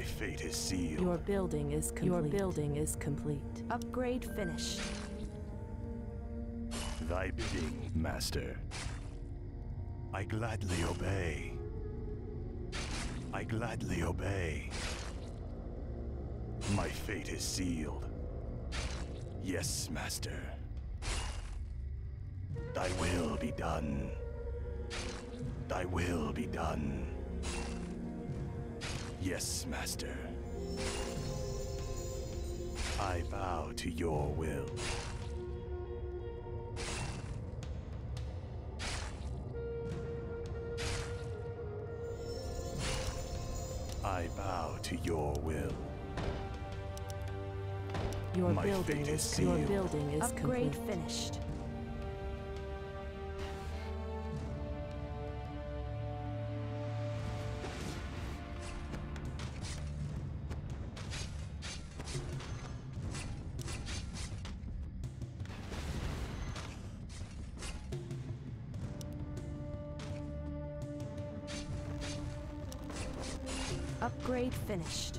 My fate is sealed. Your building is complete. Your building is complete. Upgrade finished. Thy bidding, master. I gladly obey. I gladly obey. My fate is sealed. Yes, master. Thy will be done. Thy will be done. Yes, master. I bow to your will. I bow to your will. Your My building fate is is your building is Upgrade complete. finished. Upgrade finished.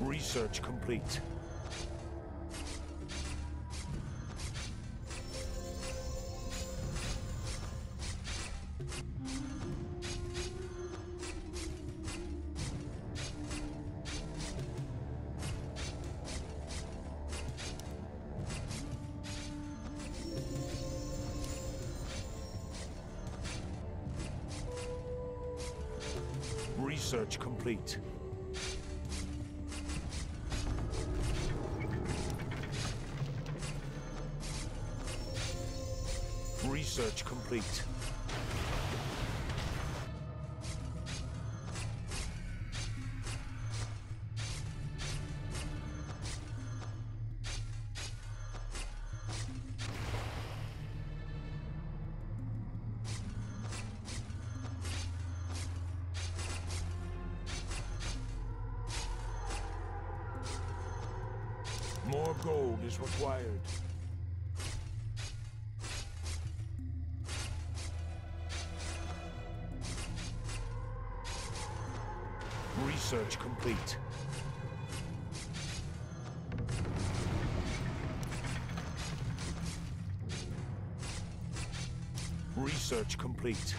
Research complete. Research complete. Research complete. Research complete.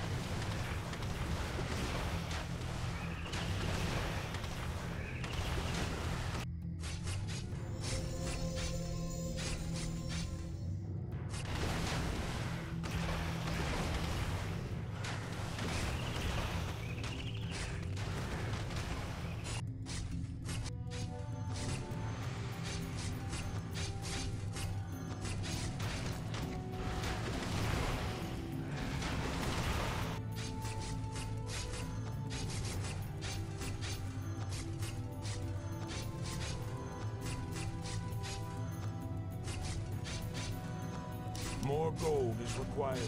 More gold is required.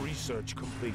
Research complete.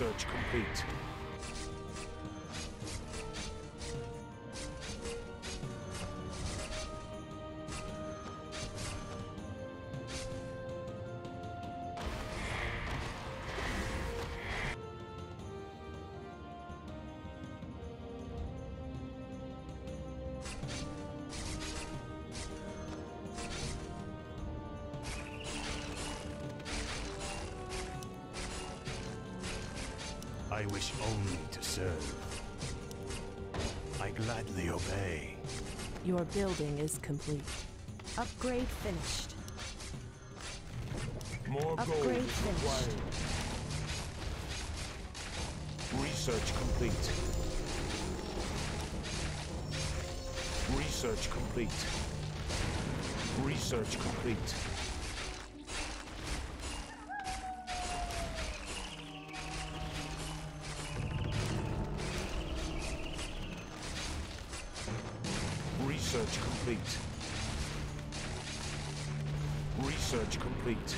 Research complete. I wish only to serve. I gladly obey. Your building is complete. Upgrade finished. More Upgrade is finished. required. Research complete. Research complete. Research complete. Complete. Research complete.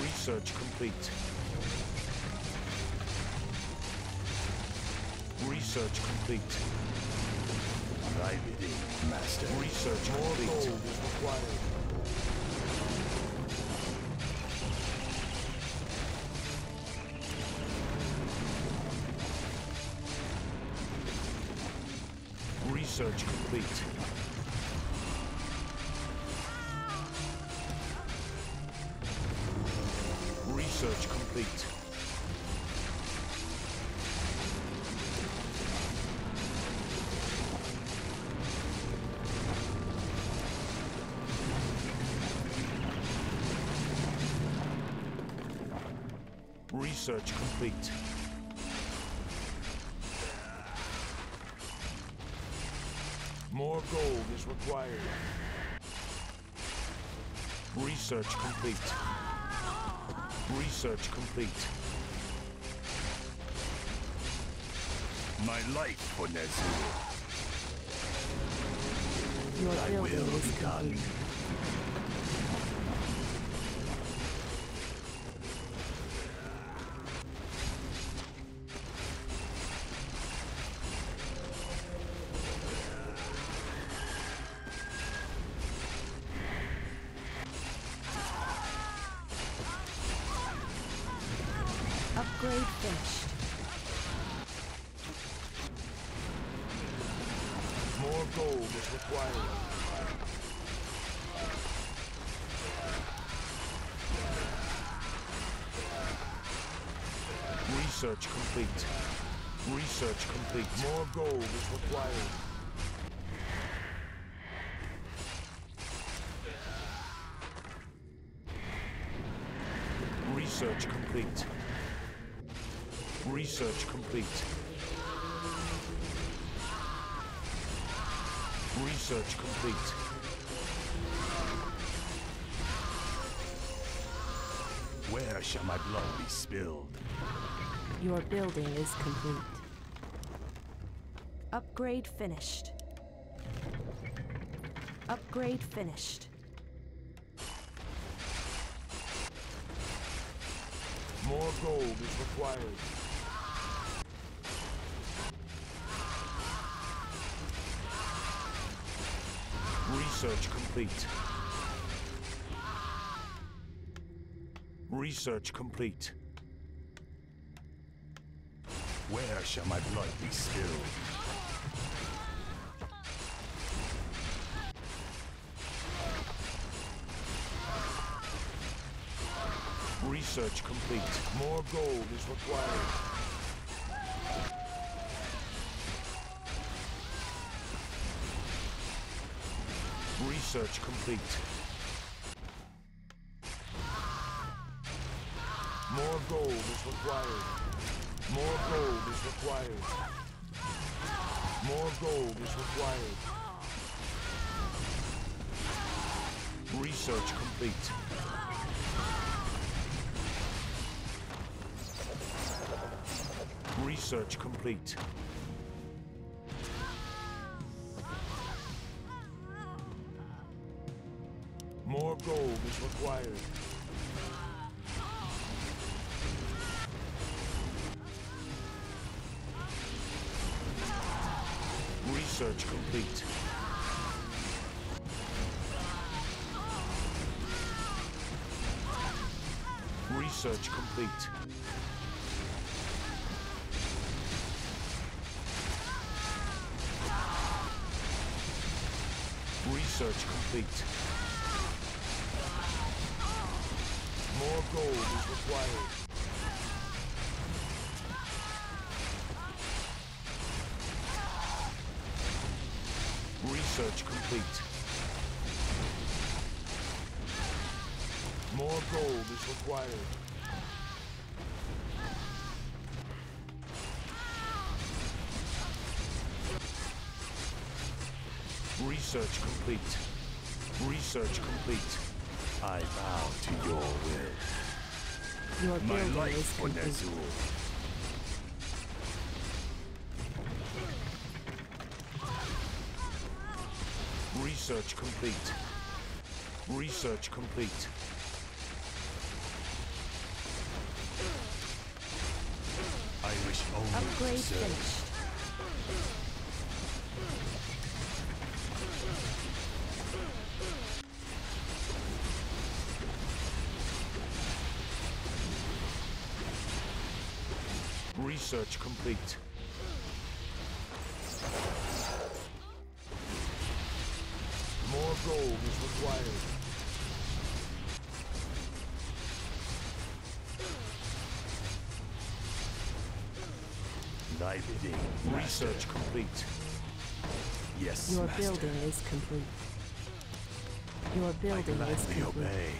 Research complete. Research complete. Thy bidding, Master. Research More complete. gold is required. Research complete. Research complete. Research complete. More gold is required. Research complete. Research complete. My life for Ner'zhul. Your Thy building will is be done. Upgrade finished. More gold is required. Research complete. Research complete. More gold is required. Research complete. Research complete. Research complete. Where shall my blood be spilled? Your building is complete. Upgrade finished. Upgrade finished. More gold is required. Research complete. Research complete. Where shall my blood be spilled? Research complete. More gold is required. Research complete. More gold is required. More gold is required. More gold is required. Research complete. Research complete. Gold required. Research complete. Research complete. Research complete. gold is required. Research complete. More gold is required. Research complete. Research complete. I bow to your will. Your My life is for complete. Research complete. Research complete. I wish only Upgrade finished. Research complete. More gold is required. Thy bidding. Research complete. Yes, Your master. building is complete. Your I building is complete. obey.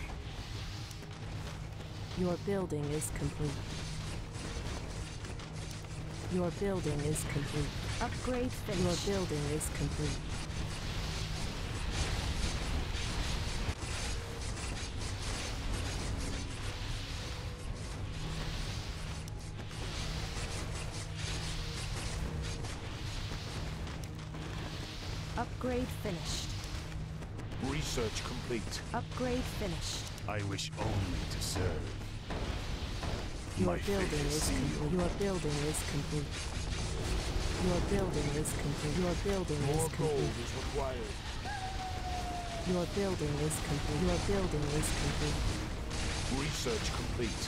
Your building is complete. Your building is complete. Upgrade Your building is complete. Upgrade finished. Research complete. Upgrade finished. I wish only to serve. Your building is complete. Your building is complete. Your building is complete. Your building More is gold complete. is required. Your building is complete. Your building is complete. Research complete.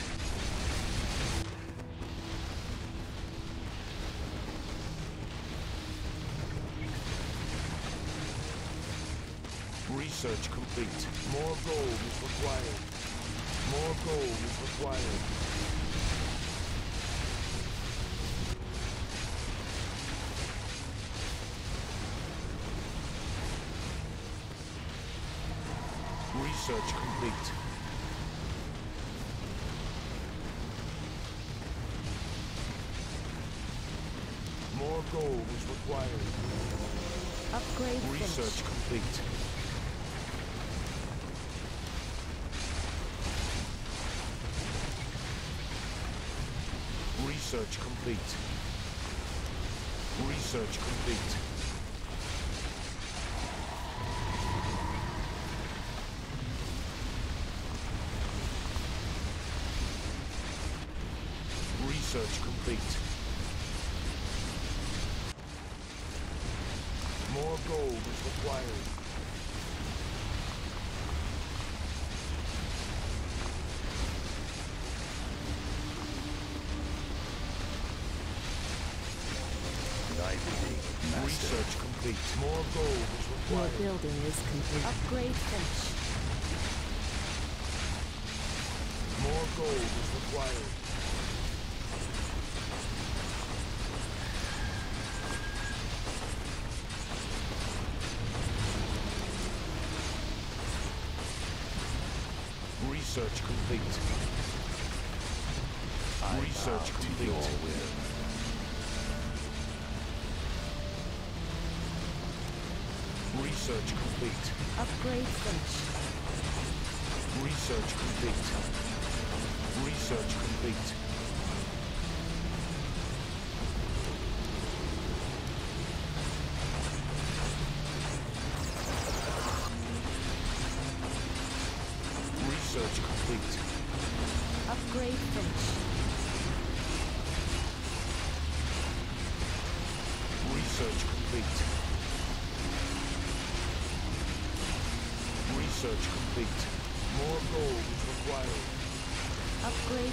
Research complete. More gold is required. More gold is required. Research complete. More gold is required. Upgrade Research finished. complete. Research complete. Research complete. Research complete. More gold is required. Thy bidding, master. Research complete. More gold is Your required. building is complete. Upgrade finished. More gold is required. Research complete. I Research bow to complete. Research complete. Upgrade finished. Research complete. Research complete.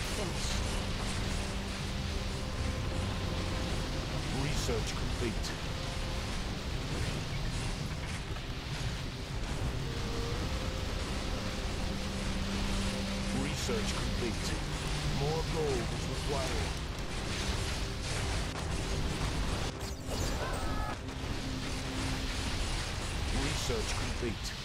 Finished. Research complete. Research complete. More gold is required. Research complete.